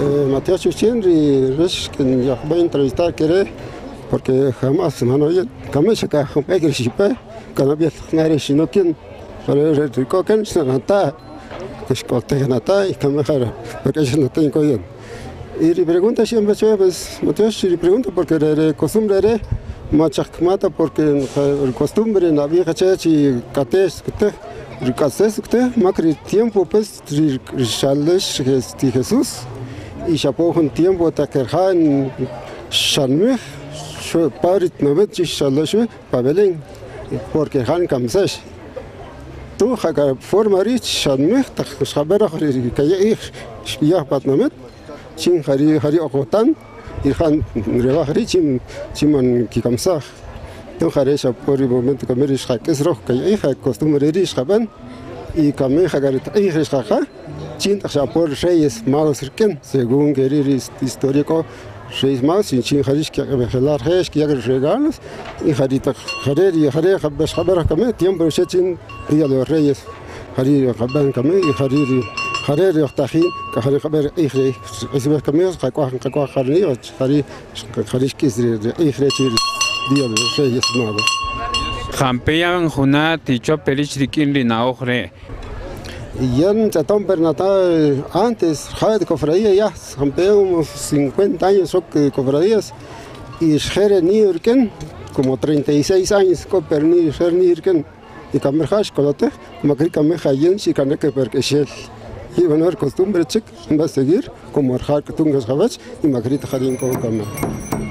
Eh, Matías Uchinri, que ya voy a entrevistar a Queré, porque jamás, mano, yo también se cajó, me gripé, que no había nada, sino quien, pero el rico que se nata, que es corte nata y que mejor, porque yo no tengo bien. Y le pregunta siempre, pues, Matías, le pregunta porque de costumbre era machacmata, porque el costumbre en la vieja chachi, catés, que te. Ricasescte macri tiempo pes richales gesti Jesús y chapo un tiempo taquerhan shalme şu parit novet chishalashu pabelin porque han kamsesh tu haka forma rich shalme tak khabara kaya ich shpiyah patnamet chin hari hari okotan irhan revah richim chiman kikamsah الخريشة بوري بمن كمريش خا كسره كي أي خا كوستم مريش خا إي كمي خا قالت أي خريش خا تين أخشى بور ريس مالو سركن سيقون كيري هيستوريكو شيء ما سنشين خريش كي خلار خيش كي يقدر شيء قالس إي خريطة خريري خريري خبش خبره كمان تيم بروشتين هي لو ريس خريري خبان كمان خريري خرير يختخين كخري خبر إخري إسمه كميز قاقوه قاقوه خرني خري خريش كيزري إخري تيري de los reyes nuevo Jampeyan juna ticho perich dikinri na ojre Y ya en Chatón antes, jade de cofradía ya, campeé unos 50 años de cofradías, y Shere Nirken, como 36 años, coper Nirken, y Kamerhash, colote, Macri Kameja Yen, si Kaneke Perkeshel. Y bueno, la costumbre, chic, va a seguir, como Arjar Tungas Javach, y Macri Tajarín con Kamer.